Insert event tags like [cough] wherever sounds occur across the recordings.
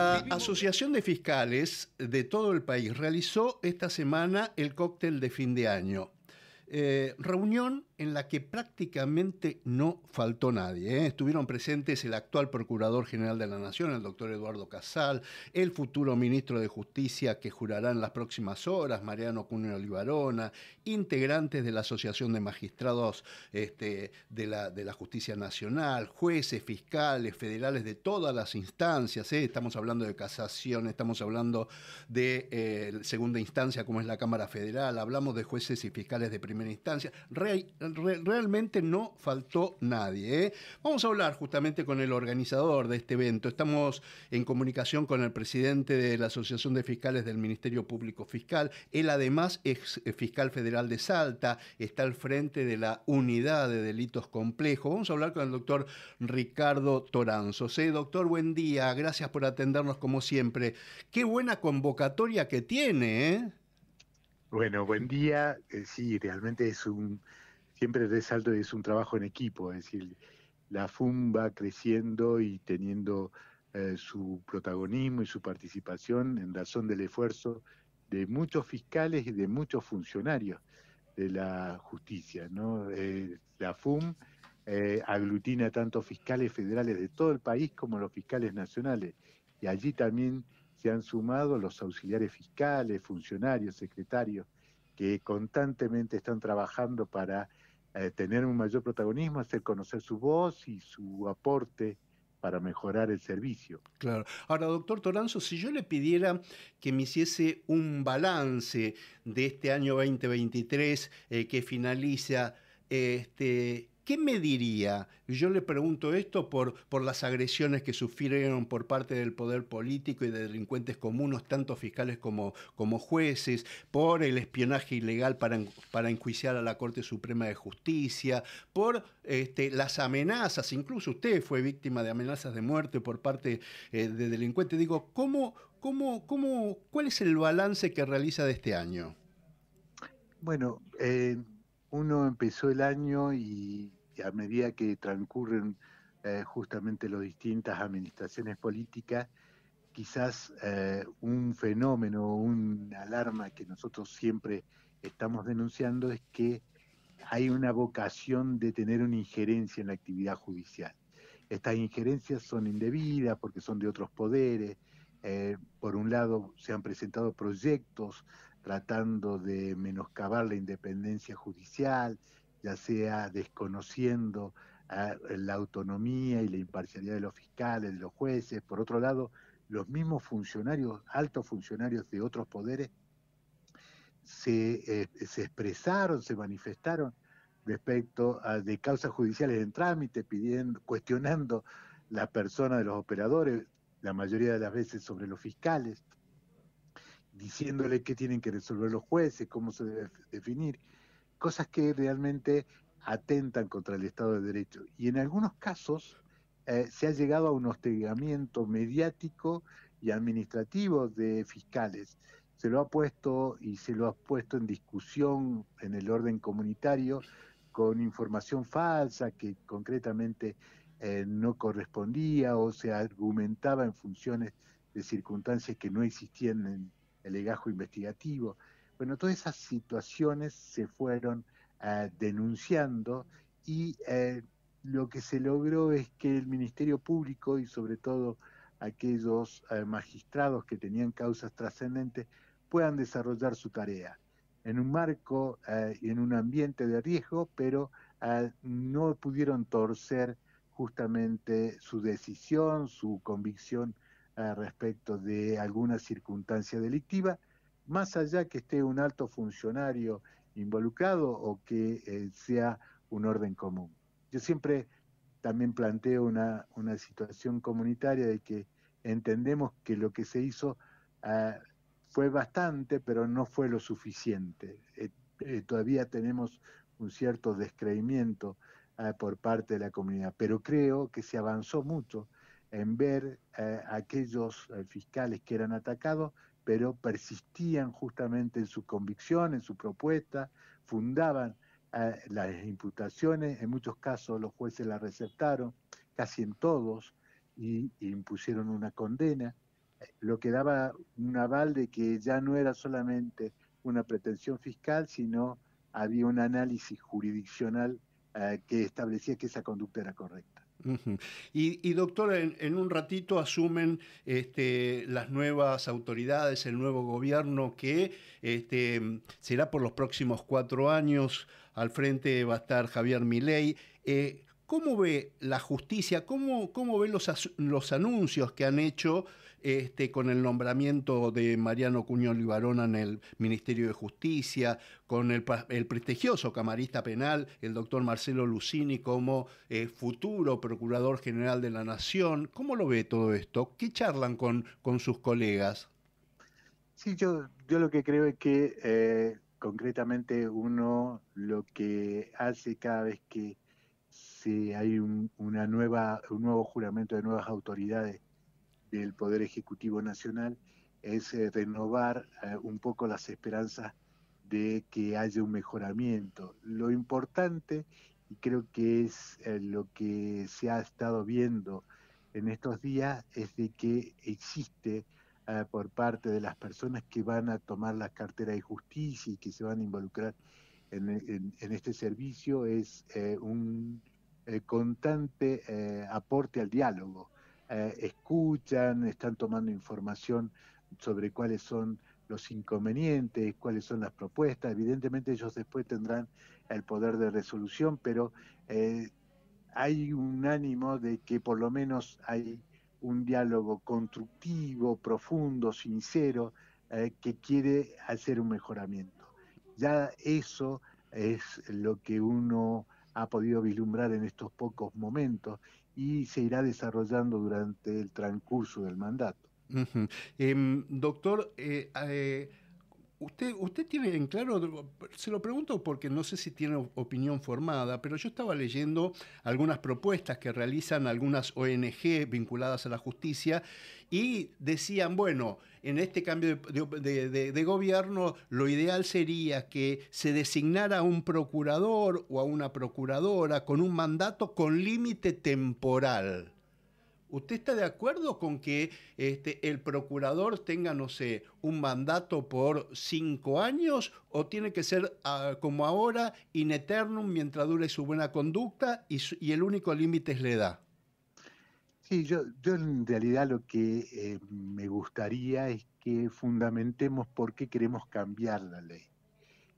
La Asociación de Fiscales de todo el país realizó esta semana el cóctel de fin de año. Eh, reunión en la que prácticamente no faltó nadie. ¿eh? Estuvieron presentes el actual Procurador General de la Nación, el doctor Eduardo Casal, el futuro Ministro de Justicia que jurará en las próximas horas, Mariano Cuneo Olivarona, integrantes de la Asociación de Magistrados este, de, la, de, la, Justicia Nacional, jueces, fiscales, federales de todas las instancias. ¿eh? Estamos hablando de casación, estamos hablando de eh, segunda instancia como es la Cámara Federal, hablamos de jueces y fiscales de primera instancia realmente no faltó nadie. ¿eh? Vamos a hablar justamente con el organizador de este evento. Estamos en comunicación con el presidente de la Asociación de Fiscales del Ministerio Público Fiscal. Él además es fiscal federal de Salta, está al frente de la unidad de delitos complejos. Vamos a hablar con el doctor Ricardo Toranzo. Sí, doctor, buen día. Gracias por atendernos como siempre. Qué buena convocatoria que tiene, ¿eh? Bueno, buen día. Eh, sí, realmente es un siempre resalto es un trabajo en equipo, es decir, la FUM va creciendo y teniendo eh, su protagonismo y su participación en razón del esfuerzo de muchos fiscales y de muchos funcionarios de la justicia. ¿no? Eh, la FUM eh, aglutina tanto fiscales federales de todo el país como los fiscales nacionales y allí también se han sumado los auxiliares fiscales, funcionarios, secretarios, que constantemente están trabajando para eh, tener un mayor protagonismo, hacer conocer su voz y su aporte para mejorar el servicio. Claro. Ahora, doctor Toranzo, si yo le pidiera que me hiciese un balance de este año 2023 eh, que finaliza, este, ¿Qué me diría? Yo le pregunto esto por, por las agresiones que sufrieron por parte del poder político y de delincuentes comunes, tanto fiscales como, como jueces, por el espionaje ilegal para, para enjuiciar a la Corte Suprema de Justicia, por este, las amenazas, incluso usted fue víctima de amenazas de muerte por parte eh, de delincuentes. Digo, ¿cómo, cómo, cómo, ¿cuál es el balance que realiza de este año? Bueno, eh, uno empezó el año y a medida que transcurren eh, justamente las distintas administraciones políticas, quizás eh, un fenómeno, una alarma que nosotros siempre estamos denunciando es que hay una vocación de tener una injerencia en la actividad judicial. Estas injerencias son indebidas porque son de otros poderes. Eh, por un lado, se han presentado proyectos tratando de menoscabar la independencia judicial, ya sea desconociendo ah, la autonomía y la imparcialidad de los fiscales, de los jueces. Por otro lado, los mismos funcionarios, altos funcionarios de otros poderes, se, eh, expresaron, se manifestaron respecto de causas judiciales en trámite, pidiendo, cuestionando la persona de los operadores, la mayoría de las veces sobre los fiscales, diciéndole qué tienen que resolver los jueces, cómo se debe definir cosas que realmente atentan contra el Estado de Derecho. Y en algunos casos eh, se ha llegado a un hostigamiento mediático y administrativo de fiscales. Se lo ha puesto y se lo ha puesto en discusión en el orden comunitario con información falsa que concretamente eh, no correspondía o se argumentaba en funciones de circunstancias que no existían en el legajo investigativo. Bueno, todas esas situaciones se fueron eh, denunciando y eh, lo que se logró es que el Ministerio Público y sobre todo aquellos eh, magistrados que tenían causas trascendentes puedan desarrollar su tarea en un marco y en un ambiente de riesgo, pero no pudieron torcer justamente su decisión, su convicción respecto de alguna circunstancia delictiva más allá que esté un alto funcionario involucrado o que eh, sea un orden común. Yo siempre también planteo una, una, situación comunitaria de que entendemos que lo que se hizo ah, fue bastante, pero no fue lo suficiente. Eh, eh, todavía tenemos un cierto descreimiento ah, por parte de la comunidad, pero creo que se avanzó mucho en ver aquellos fiscales que eran atacados pero persistían justamente en su convicción, en su propuesta, fundaban eh, las imputaciones, en muchos casos los jueces las receptaron, casi en todos, y, impusieron una condena. lo que daba un aval de que ya no era solamente una pretensión fiscal, sino había un análisis jurisdiccional eh, que establecía que esa conducta era correcta. Y, doctor, en, un ratito asumen este, las nuevas autoridades, el nuevo gobierno que este, será por los próximos cuatro años. Al frente va a estar Javier Milei. Eh, ¿Cómo ve la justicia? ¿Cómo, cómo ve los, los anuncios que han hecho este, con el nombramiento de Mariano Cuño Libarona en el Ministerio de Justicia, con el, prestigioso camarista penal, el doctor Marcelo Lucini, como eh, futuro Procurador General de la Nación. ¿Cómo lo ve todo esto? ¿Qué charlan con, con sus colegas? Sí, yo, yo lo que creo es que eh, concretamente uno lo que hace cada vez que si hay un, una nueva, un nuevo juramento de nuevas autoridades del Poder Ejecutivo Nacional, es eh, renovar eh, un poco las esperanzas de que haya un mejoramiento. Lo importante, y creo que es eh, lo que se ha estado viendo en estos días, es de que existe por parte de las personas que van a tomar la cartera de justicia y que se van a involucrar en, en este servicio, es un eh, constante eh, aporte al diálogo. Eh, escuchan, están tomando información sobre cuáles son los inconvenientes, cuáles son las propuestas. Evidentemente ellos después tendrán el poder de resolución, pero hay un ánimo de que por lo menos hay un diálogo constructivo, profundo, sincero, que quiere hacer un mejoramiento. Ya eso es lo que uno ha podido vislumbrar en estos pocos momentos y se irá desarrollando durante el transcurso del mandato. Em, doctor, eh, eh, usted, usted tiene en claro, se lo pregunto porque no sé si tiene opinión formada, pero yo estaba leyendo algunas propuestas que realizan algunas ONG vinculadas a la justicia y decían, bueno, en este cambio de, gobierno lo ideal sería que se designara a un procurador o a una procuradora con un mandato con límite temporal. ¿Usted está de acuerdo con que este, el procurador tenga, no sé, un mandato por cinco años o tiene que ser ah, como ahora, in eternum, mientras dure su buena conducta y, el único límite es la edad? Sí, yo, yo en realidad lo que eh, me gustaría es que fundamentemos por qué queremos cambiar la ley.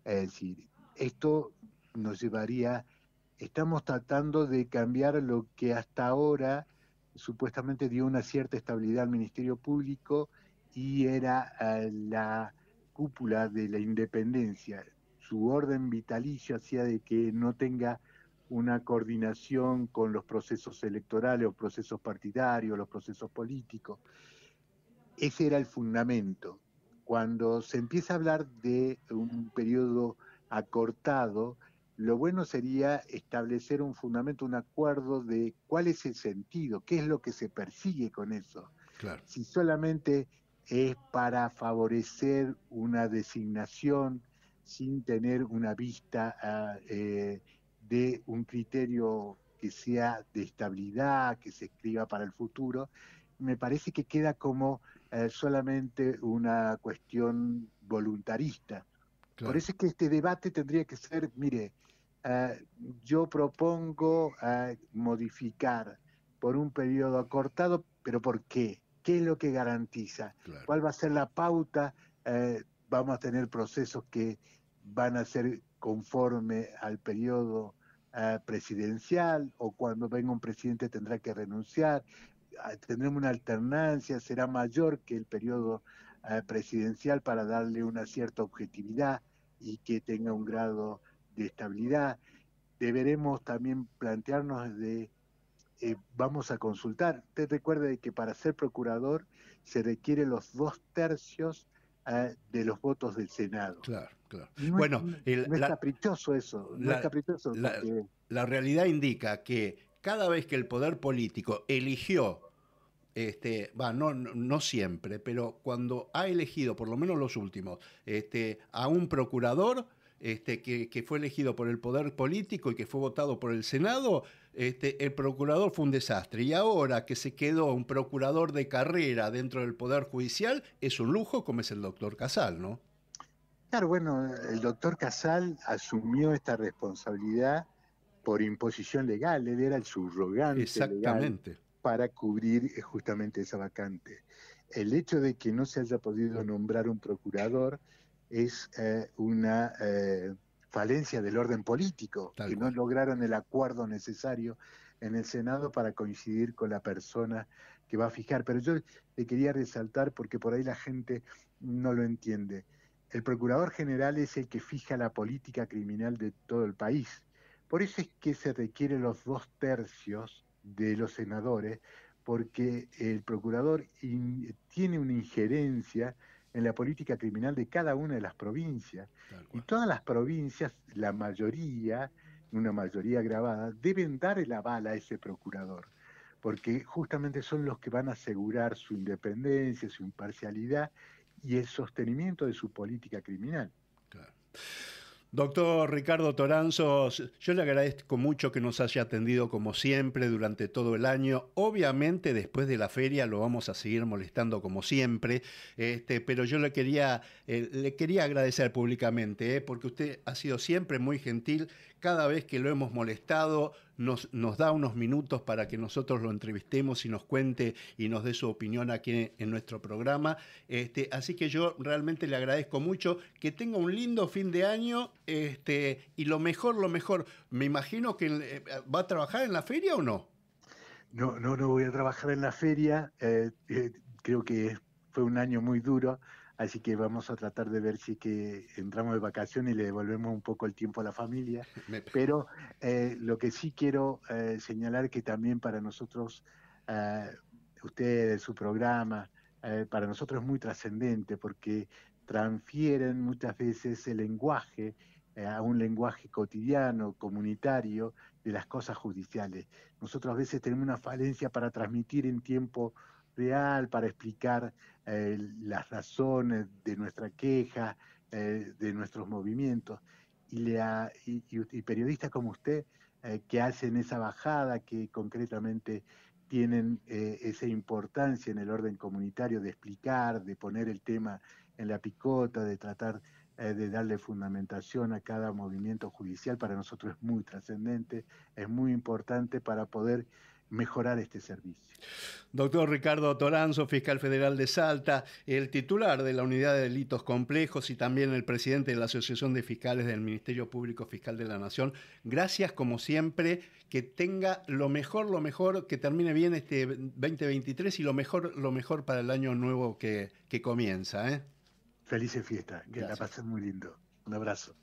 Es decir, esto nos llevaría, estamos tratando de cambiar lo que hasta ahora supuestamente dio una cierta estabilidad al Ministerio Público y era eh, la cúpula de la independencia. Su orden vitalicio hacía de que no tenga una coordinación con los procesos electorales o procesos partidarios, los procesos políticos. Ese era el fundamento. Cuando se empieza a hablar de un periodo acortado, lo bueno sería establecer un fundamento, un acuerdo de cuál es el sentido, qué es lo que se persigue con eso. Si solamente es para favorecer una designación sin tener una vista ah, eh, de un criterio que sea de estabilidad, que se escriba para el futuro, me parece que queda como eh, solamente una cuestión voluntarista. Por eso es que este debate tendría que ser, mire, eh, yo propongo eh, modificar por un periodo acortado, pero ¿por qué? ¿Qué es lo que garantiza? ¿Cuál va a ser la pauta? vamos a tener procesos que van a ser conforme al periodo eh, presidencial o cuando venga un presidente tendrá que renunciar, ah, tendremos una alternancia, será mayor que el periodo eh, presidencial para darle una cierta objetividad y que tenga un grado de estabilidad. Deberemos también plantearnos de, eh, vamos a consultar, usted recuerde que para ser procurador se requiere los dos tercios de los votos del Senado. Claro, claro. bueno, es caprichoso eso, no es caprichoso. La, realidad indica que cada vez que el poder político eligió, este, va, no, no, siempre, pero cuando ha elegido, por lo menos los últimos, este, a un procurador, este, que, fue elegido por el poder político y que fue votado por el Senado, este, el procurador fue un desastre. Y ahora que se quedó un procurador de carrera dentro del Poder Judicial, es un lujo como es el doctor Casal, ¿no? Claro, bueno, el doctor Casal asumió esta responsabilidad por imposición legal, él era el subrogante Exactamente. para cubrir eh, justamente esa vacante. El hecho de que no se haya podido nombrar un procurador es eh, una eh, falencia del orden político, que no lograron el acuerdo necesario en el Senado para coincidir con la persona que va a fijar. Pero yo le quería resaltar, porque por ahí la gente no lo entiende, el Procurador General es el que fija la política criminal de todo el país. Por eso es que se requieren los dos tercios de los senadores, porque el procurador tiene una injerencia en la política criminal de cada una de las provincias. Y todas las provincias, la mayoría, una mayoría agravada, deben dar el aval a ese procurador, porque justamente son los que van a asegurar su independencia, su imparcialidad y el sostenimiento de su política criminal. Doctor Ricardo Toranzos, yo le agradezco mucho que nos haya atendido como siempre durante todo el año. Obviamente después de la feria lo vamos a seguir molestando como siempre, este, pero yo le quería, eh, le quería agradecer públicamente, eh, porque usted ha sido siempre muy gentil. Cada vez que lo hemos molestado, nos, nos, da unos minutos para que nosotros lo entrevistemos y nos cuente y nos dé su opinión aquí en, nuestro programa. Este, así que yo realmente le agradezco mucho que tenga un lindo fin de año este, y lo mejor, lo mejor. Me imagino que eh, va a trabajar en la feria o no. No, no, no voy a trabajar en la feria. Eh, eh, creo que fue un año muy duro Así que vamos a tratar de ver si que entramos de vacaciones y le devolvemos un poco el tiempo a la familia. [laughs] Pero eh, lo que sí quiero eh, señalar que también para nosotros, eh, ustedes, su programa, para nosotros es muy trascendente porque transfieren muchas veces el lenguaje a un lenguaje cotidiano, comunitario, de las cosas judiciales. Nosotros a veces tenemos una falencia para transmitir en tiempo real para explicar eh, las razones de nuestra queja, eh, de nuestros movimientos. Y, y, periodistas como usted, eh, que hacen esa bajada, que concretamente tienen esa importancia en el orden comunitario de explicar, de poner el tema en la picota, de tratar de darle fundamentación a cada movimiento judicial, para nosotros es muy trascendente, es muy importante para poder mejorar este servicio. Doctor Ricardo Toranzo, fiscal federal de Salta, el titular de la Unidad de Delitos Complejos y también el presidente de la Asociación de Fiscales del Ministerio Público Fiscal de la Nación, gracias como siempre, que tenga lo mejor, lo mejor, que termine bien este 2023 y lo mejor, lo mejor para el año nuevo que, que comienza. ¿eh? Felices fiestas, que la pasen muy lindo. Un abrazo.